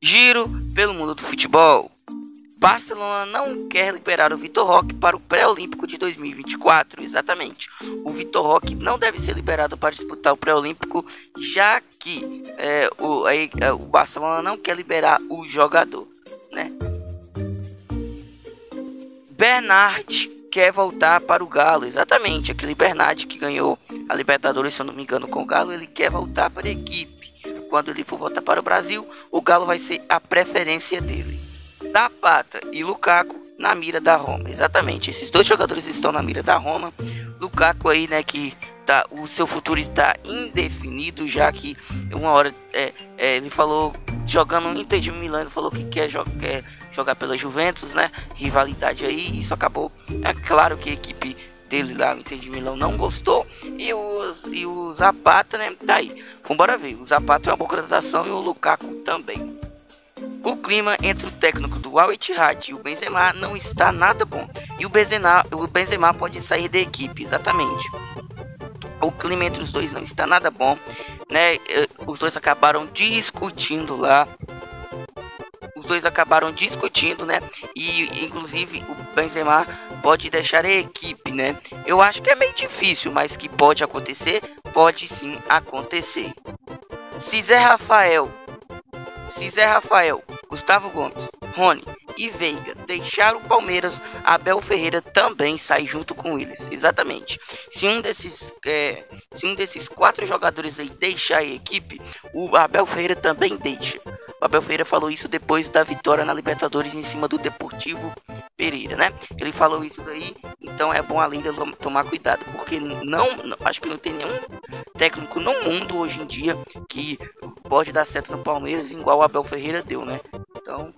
Giro pelo mundo do futebol. Barcelona não quer liberar o Vitor Roque para o pré-olímpico de 2024. Exatamente. O Vitor Roque não deve ser liberado para disputar o pré-olímpico, já que é, o, é, o Barcelona não quer liberar o jogador, né? Bernard quer voltar para o Galo, exatamente. Aquele Bernard que ganhou a Libertadores, se eu não me engano, com o Galo, ele quer voltar para a equipe. Quando ele for voltar para o Brasil, o Galo vai ser a preferência dele. Zapata e Lukaku na mira da Roma. Exatamente, esses dois jogadores estão na mira da Roma. Lukaku aí, né, que tá, o seu futuro está indefinido, já que uma hora é, é, ele falou jogando no Inter de Milão, ele falou que quer, jo quer jogar pela Juventus, né? Rivalidade aí, isso acabou. É claro que a equipe dele lá no Inter de Milão não gostou e o, e o Zapata, né? Tá aí. Vambora ver. O Zapata é uma boa contratação e o Lukaku também. O clima entre o técnico do Al Ittihad e o Benzema não está nada bom. E o Benzema, o Benzema pode sair da equipe, exatamente. O clima entre os dois não está nada bom, né? Eh, os dois acabaram discutindo lá. Os dois acabaram discutindo, né? E inclusive o Benzema pode deixar a equipe, né? Eu acho que é meio difícil, mas que pode acontecer, pode sim acontecer. Se Zé Rafael se Zé Rafael, Gustavo Gomes, Rony e Veiga deixar o Palmeiras, Abel Ferreira também sai junto com eles. Exatamente. Se um desses, é, se um desses quatro jogadores aí deixar a equipe, o Abel Ferreira também deixa. O Abel Ferreira falou isso depois da vitória na Libertadores em cima do Deportivo Pereira, né? Ele falou isso daí, então é bom além de tomar cuidado, porque não, acho que não tem nenhum técnico no mundo hoje em dia que pode dar certo no Palmeiras igual o Abel Ferreira deu, né? Então,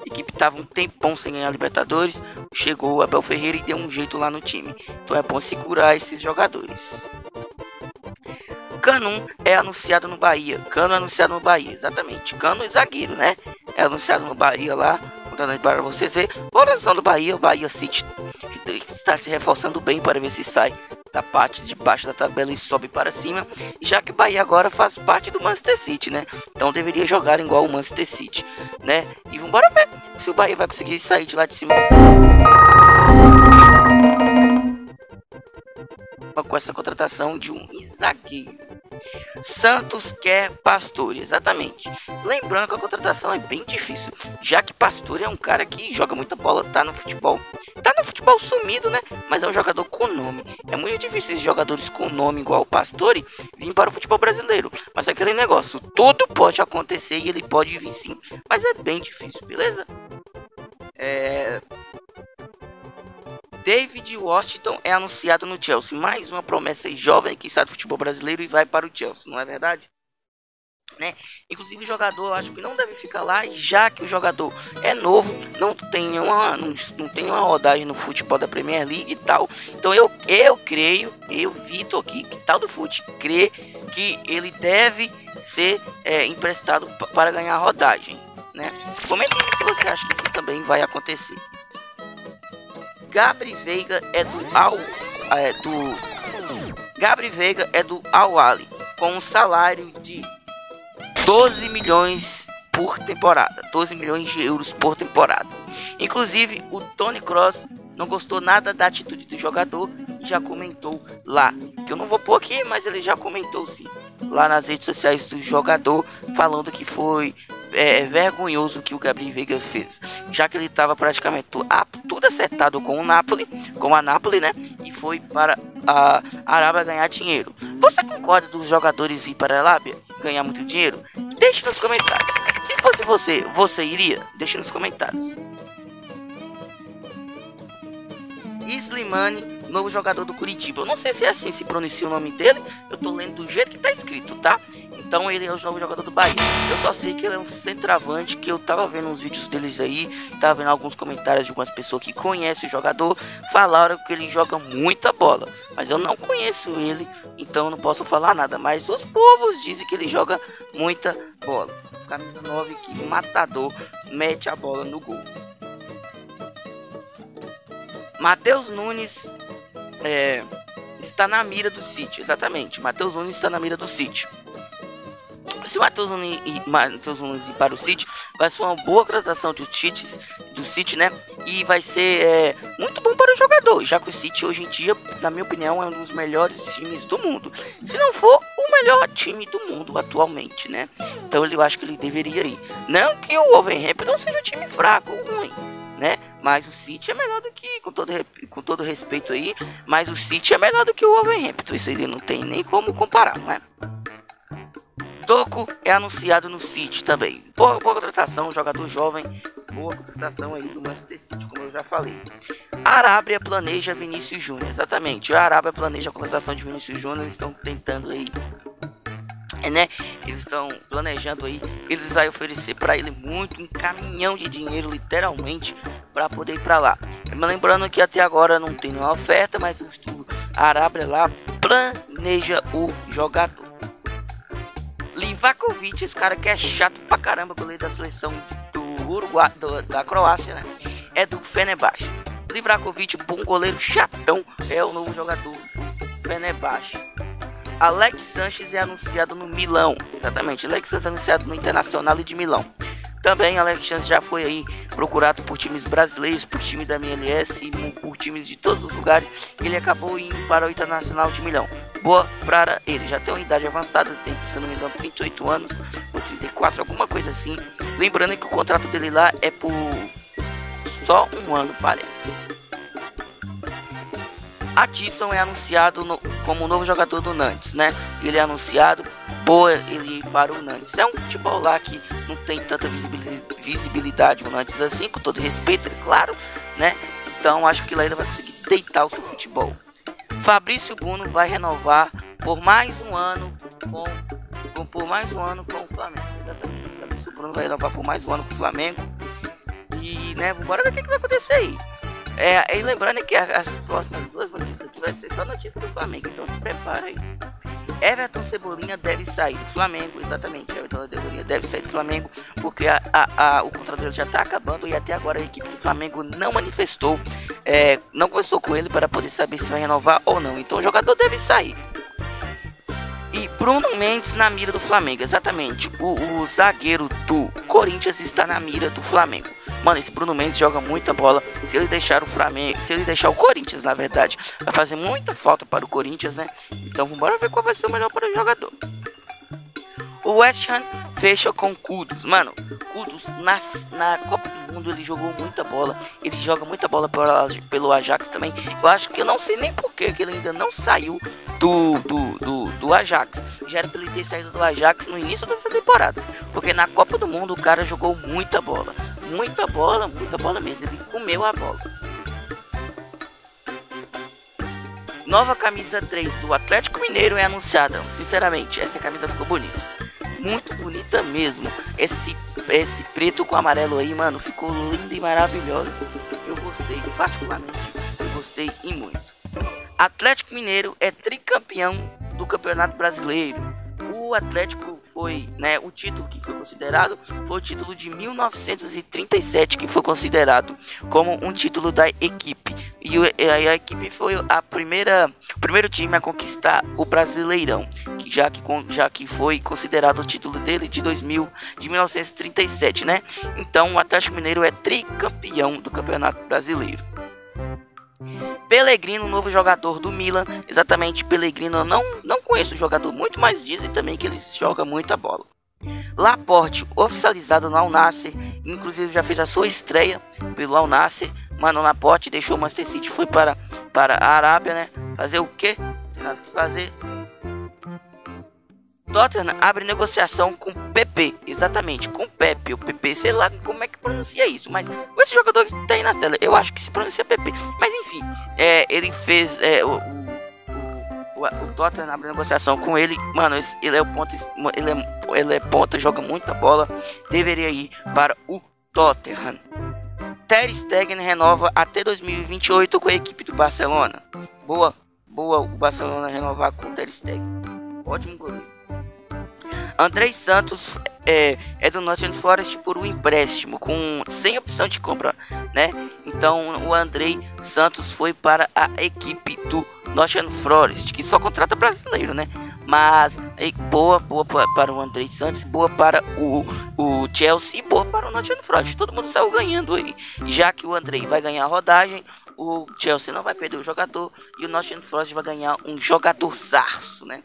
a equipe tava um tempão sem ganhar Libertadores, chegou o Abel Ferreira e deu um jeito lá no time. Então é bom segurar esses jogadores. Cano é anunciado no Bahia. Cano é anunciado no Bahia, exatamente. Cano é zagueiro, né? É anunciado no Bahia lá. Contando para vocês ver. Valoração do Bahia. O Bahia City está se reforçando bem para ver se sai da parte de baixo da tabela e sobe para cima. Já que o Bahia agora faz parte do Manchester City, né? Então deveria jogar igual o Manchester City, né? E vamos ver se o Bahia vai conseguir sair de lá de cima com essa contratação de um zagueiro. Santos quer Pastore, exatamente. Lembrando que a contratação é bem difícil, já que Pastore é um cara que joga muita bola, tá no futebol. Tá no futebol sumido, né? Mas é um jogador com nome. É muito difícil esses jogadores com nome igual o Pastore vir para o futebol brasileiro. Mas é aquele negócio, tudo pode acontecer e ele pode vir sim. Mas é bem difícil, beleza? É... David Washington é anunciado no Chelsea. Mais uma promessa jovem que sai do futebol brasileiro e vai para o Chelsea, não é verdade? Né? Inclusive o jogador acho que não deve ficar lá, já que o jogador é novo, não tem uma, não, não tem uma rodagem no futebol da Premier League e tal. Então eu, eu creio, eu Vitor aqui, que tal do fute, crê que ele deve ser é, emprestado para ganhar rodagem. Né? Comente se você acha que isso também vai acontecer. Gabri Veiga é do Al é do Gabri Veiga é do Al Ali com um salário de 12 milhões por temporada, 12 milhões de euros por temporada. Inclusive, o Tony Cross não gostou nada da atitude do jogador e já comentou lá, que eu não vou pôr aqui, mas ele já comentou sim, lá nas redes sociais do jogador, falando que foi é, vergonhoso que o Gabriel Veiga fez, já que ele estava praticamente tudo acertado com o Napoli, com a Napoli, né? E foi para a Arábia ganhar dinheiro. Você concorda dos jogadores ir para a Arábia ganhar muito dinheiro? Deixe nos comentários. Se fosse você, você iria? Deixe nos comentários. Slimani, novo jogador do Curitiba. Eu não sei se é assim se pronuncia o nome dele. Eu tô lendo do jeito que tá escrito, tá? Então ele é o novo jogador do Bahia. Eu só sei que ele é um centroavante que eu tava vendo uns vídeos deles aí, tava vendo alguns comentários de algumas pessoas que conhecem o jogador, falaram que ele joga muita bola, mas eu não conheço ele, então não posso falar nada, mas os povos dizem que ele joga muita bola. Camisa 9 que matador mete a bola no gol. Matheus Nunes é, está na mira do City, exatamente. Matheus Nunes está na mira do City. se o Matheus Nunes, Nunes ir para o City, vai ser uma boa contratação do City, do City, né? E vai ser é, muito bom para o jogador, já que o City hoje em dia, na minha opinião, é um dos melhores times do mundo. Se não for o melhor time do mundo atualmente, né? Então eu acho que ele deveria ir. Não que o Wolverhampton seja um time fraco ou ruim, né? Mas o City é melhor do que, com todo, com todo respeito aí, mas o City é melhor do que o Wolverhampton. Isso aí não tem nem como comparar, não é? Doku é anunciado no City também. Boa, boa contratação, jogador jovem. Boa contratação aí do Manchester City, como eu já falei. Arábia planeja Vinícius Júnior. Exatamente. A Arábia planeja a contratação de Vinícius Júnior. Eles estão tentando aí né? Eles estão planejando aí, eles vão oferecer para ele muito, um caminhão de dinheiro, literalmente, para poder ir para lá. Lembrando que até agora não tem nenhuma oferta, mas o Arábia lá planeja o jogador. Livakovic, esse cara que é chato pra caramba, goleiro da seleção do Uruguai, do, da Croácia, né? É do Fenerbahçe. Livakovic, bom goleiro chatão, é o novo jogador do Fenerbahçe. Alex Sanches é anunciado no Milão. Exatamente, Alex Sanches é anunciado no Internacional de Milão. Também Alex Sanches já foi aí procurado por times brasileiros, por time da MLS, por times de todos os lugares. Ele acabou indo para o Internacional de Milão. Boa para ele, já tem uma idade avançada, tem, se não me engano, 38 anos, ou 34, alguma coisa assim. Lembrando que o contrato dele lá é por só um ano, parece. Atisson é anunciado no, como novo jogador do Nantes, né? Ele é anunciado, boa ele para o Nantes. É um futebol lá que não tem tanta visibilidade o Nantes assim, com todo respeito, é claro, né? Então acho que ele ainda vai conseguir deitar o seu futebol. Fabrício Bruno vai renovar por mais um ano com, com por mais um ano com o Flamengo. Exatamente. Fabrício Bruno vai renovar por mais um ano com o Flamengo. E, né, bora ver o que, que vai acontecer aí. É, e lembrando que as próximas duas notícias aqui vai ser só notícia do Flamengo, então se prepara aí. Everton Cebolinha deve sair do Flamengo, exatamente. Everton Cebolinha deve sair do Flamengo, porque a, a, a, o contrato dele já está acabando e até agora a equipe do Flamengo não manifestou, é, não conversou com ele para poder saber se vai renovar ou não. Então o jogador deve sair. E Bruno Mendes na mira do Flamengo, exatamente. O, o zagueiro do Corinthians está na mira do Flamengo. Mano, esse Bruno Mendes joga muita bola. Se ele deixar o Flamengo, se ele deixar o Corinthians, na verdade, vai fazer muita falta para o Corinthians, né? Então vamos ver qual vai ser o melhor para o jogador. O West Ham fecha com Kudos. Mano, Kudos na, na Copa do Mundo ele jogou muita bola. Ele joga muita bola pela, pelo Ajax também. Eu acho que eu não sei nem por que ele ainda não saiu do, do, do, do Ajax. Já era pra ele ter saído do Ajax no início dessa temporada. Porque na Copa do Mundo o cara jogou muita bola muita bola, muita bola mesmo. Ele comeu a bola. Nova camisa 3 do Atlético Mineiro é anunciada. Sinceramente, essa camisa ficou bonita. Muito bonita mesmo. Esse, esse preto com amarelo aí, mano, ficou linda e maravilhosa. Eu gostei, particularmente. Eu gostei e muito. Atlético Mineiro é tricampeão do Campeonato Brasileiro. O Atlético foi, né, o título que foi considerado foi o título de 1937 que foi considerado como um título da equipe. E a, equipe foi a primeira, o primeiro time a conquistar o Brasileirão, que já que já que foi considerado o título dele de 2000, de 1937, né? Então o Atlético Mineiro é tricampeão do Campeonato Brasileiro. Pellegrino, novo jogador do Milan. Exatamente, Pellegrino eu não, não conheço o jogador muito, mas dizem também que ele joga muita bola. Laporte, oficializado no Al Nassr, inclusive já fez a sua estreia pelo Al Nassr. Mano, Laporte deixou o Manchester City, foi para, para a Arábia, né? Fazer o quê? Não tem nada que fazer. Tottenham abre negociação com PP, exatamente, com Pepe, o PP, sei lá como é que pronuncia isso, mas com esse jogador que tá aí na tela, eu acho que se pronuncia PP. Mas enfim, é, ele fez é, o, o, o, Tottenham abre negociação com ele, mano, esse, ele é o ponto, ele é, ele é ponta, joga muita bola, deveria ir para o Tottenham. Ter Stegen renova até 2028 com a equipe do Barcelona. Boa, boa o Barcelona renovar com o Ter Stegen. Ótimo goleiro. Andrei Santos é, é do Nottingham Forest por um empréstimo com sem opção de compra, né? Então o Andrei Santos foi para a equipe do Nottingham Forest, que só contrata brasileiro, né? Mas boa, boa para o André Santos, boa para o, o Chelsea boa para o Nottingham Forest. Todo mundo saiu ganhando aí. Já que o André vai ganhar a rodagem, o Chelsea não vai perder o jogador e o Nottingham Forest vai ganhar um jogador zarço, né?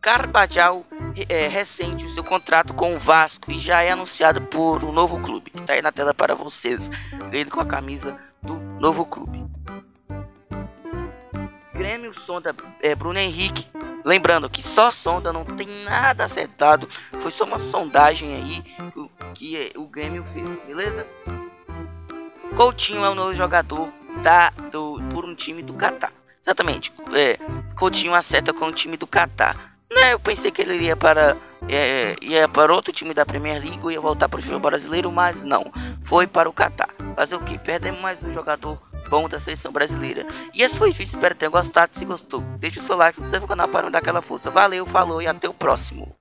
Carvajal é, recente o seu contrato com o Vasco e já é anunciado por um novo clube, que está aí na tela para vocês. Ele com a camisa do novo clube. Grêmio sonda é, Bruno Henrique. Lembrando que só sonda, não tem nada acertado. Foi só uma sondagem aí que, que o Grêmio fez, beleza? Coutinho é o novo jogador da, do, por um time do Catar. Exatamente. É, Coutinho acerta com o time do Catar. Né, eu pensei que ele ia para é, ia para outro time da Premier League ia voltar para o futebol brasileiro, mas não. Foi para o Catar. Fazer o que? Perdemos mais um jogador bom da seleção brasileira. E esse foi o vídeo, espero ter gostado. Se gostou, deixa o seu like, se inscreva no canal para me dar aquela força. Valeu, falou e até o próximo.